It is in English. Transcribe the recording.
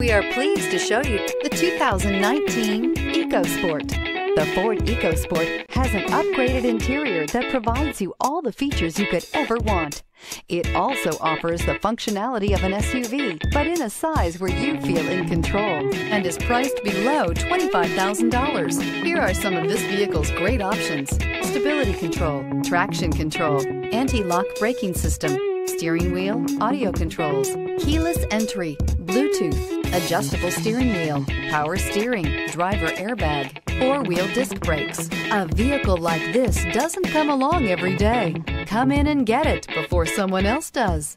We are pleased to show you the 2019 EcoSport. The Ford EcoSport has an upgraded interior that provides you all the features you could ever want. It also offers the functionality of an SUV, but in a size where you feel in control and is priced below $25,000. Here are some of this vehicle's great options. Stability control, traction control, anti-lock braking system, steering wheel, audio controls, keyless entry, Bluetooth, adjustable steering wheel, power steering, driver airbag, four-wheel disc brakes. A vehicle like this doesn't come along every day. Come in and get it before someone else does.